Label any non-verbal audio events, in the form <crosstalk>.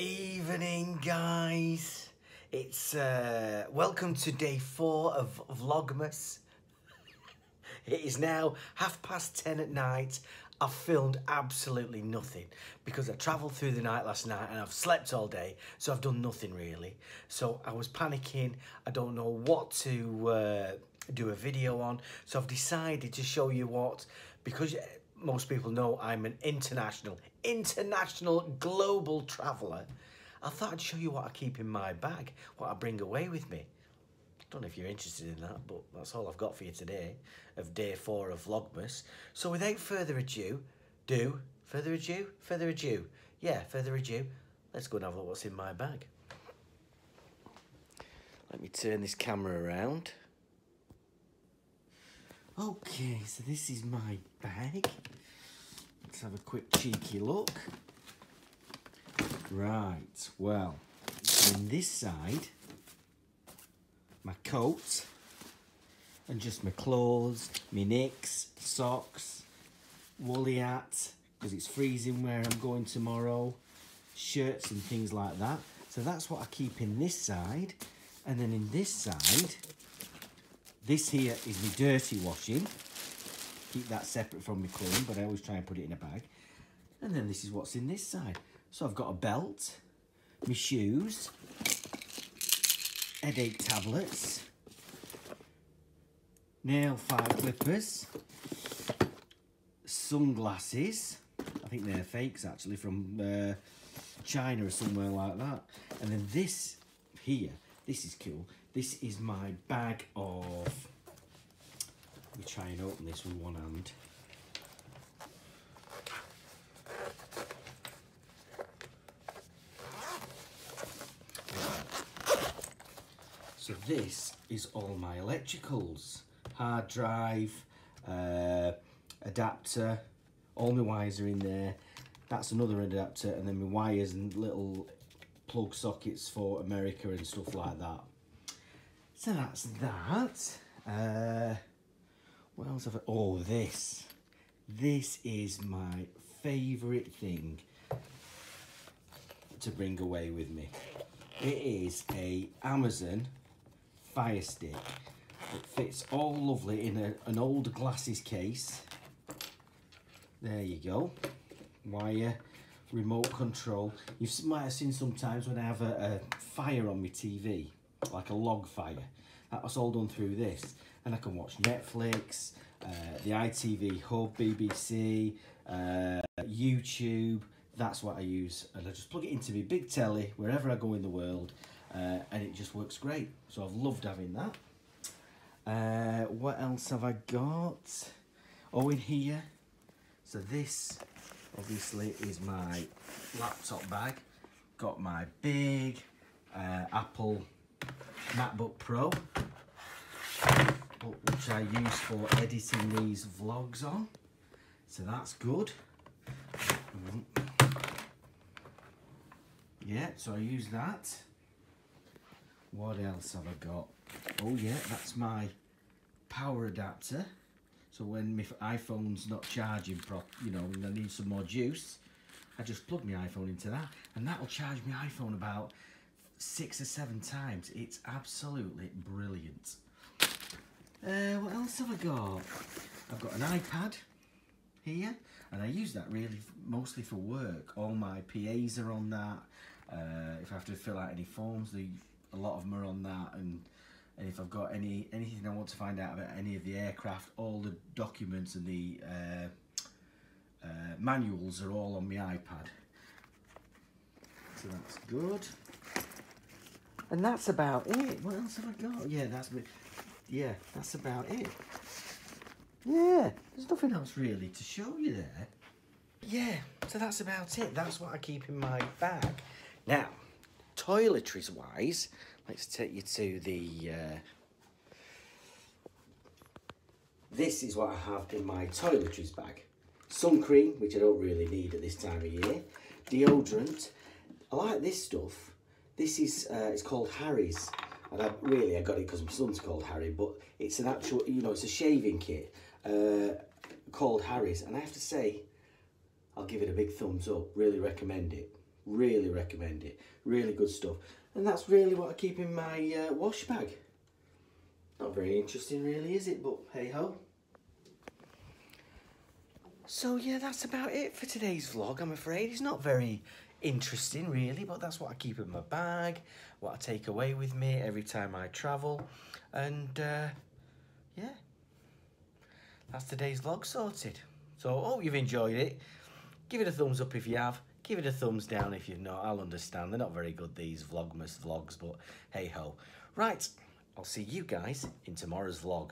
Evening, guys. It's uh, welcome to day four of Vlogmas. <laughs> It is now half past ten at night. I've filmed absolutely nothing because I travelled through the night last night and I've slept all day, so I've done nothing really. So I was panicking. I don't know what to uh, do a video on, so I've decided to show you what because most people know I'm an international, international global traveller. I thought I'd show you what I keep in my bag, what I bring away with me. I Don't know if you're interested in that, but that's all I've got for you today of day four of Vlogmas. So without further ado, do, further ado, further ado, yeah, further ado, let's go and have a look what's in my bag. Let me turn this camera around. Okay, so this is my bag. Let's have a quick cheeky look. Right, well, on this side, my coat, and just my clothes, my nicks, socks, woolly hat, because it's freezing where I'm going tomorrow, shirts and things like that. So that's what I keep in this side. And then in this side, this here is my dirty washing. Keep that separate from my clean, but I always try and put it in a bag. And then this is what's in this side. So I've got a belt, my shoes, headache tablets, nail file clippers, sunglasses. I think they're fakes actually from uh, China or somewhere like that. And then this here, this is cool. This is my bag of let me try and open this with one hand. So this is all my electricals. Hard drive, uh, adapter, all my wires are in there. That's another adapter and then my wires and little plug sockets for America and stuff like that. So that's that. Uh, what else have I... Oh, this. This is my favourite thing to bring away with me. It is a Amazon Fire Stick. It fits all lovely in a, an old glasses case. There you go. Wire, remote control. You might have seen sometimes when I have a, a fire on my TV, like a log fire. That was all done through this and I can watch Netflix, uh, the ITV Hub, BBC, uh, YouTube. That's what I use, and I just plug it into my big telly wherever I go in the world, uh, and it just works great. So I've loved having that. Uh, what else have I got? Oh, in here. So this, obviously, is my laptop bag. Got my big uh, Apple MacBook Pro which I use for editing these vlogs on. So that's good. Yeah, so I use that. What else have I got? Oh yeah, that's my power adapter. So when my iPhone's not charging prop, you know, and I need some more juice, I just plug my iPhone into that and that'll charge my iPhone about six or seven times. It's absolutely brilliant. Uh, what else have I got? I've got an iPad here, and I use that really mostly for work. All my PAs are on that. Uh, if I have to fill out any forms, the, a lot of them are on that. And, and if I've got any anything I want to find out about any of the aircraft, all the documents and the uh, uh, manuals are all on my iPad. So that's good. And that's about it. What else have I got? Yeah, that's yeah, that's about it. Yeah, there's nothing else really to show you there. Yeah, so that's about it. That's what I keep in my bag. Now, toiletries wise, let's take you to the... Uh, this is what I have in my toiletries bag. Sun cream, which I don't really need at this time of year. Deodorant. I like this stuff. This is, uh, it's called Harry's. And I, really, I got it because my son's called Harry, but it's an actual, you know, it's a shaving kit uh, called Harry's. And I have to say, I'll give it a big thumbs up. Really recommend it. Really recommend it. Really good stuff. And that's really what I keep in my uh, wash bag. Not very interesting really, is it? But hey ho. So yeah, that's about it for today's vlog, I'm afraid. It's not very interesting really, but that's what I keep in my bag, what I take away with me every time I travel. And uh, yeah, that's today's vlog sorted. So I hope you've enjoyed it. Give it a thumbs up if you have. Give it a thumbs down if you've not. I'll understand. They're not very good, these Vlogmas vlogs, but hey ho. Right, I'll see you guys in tomorrow's vlog.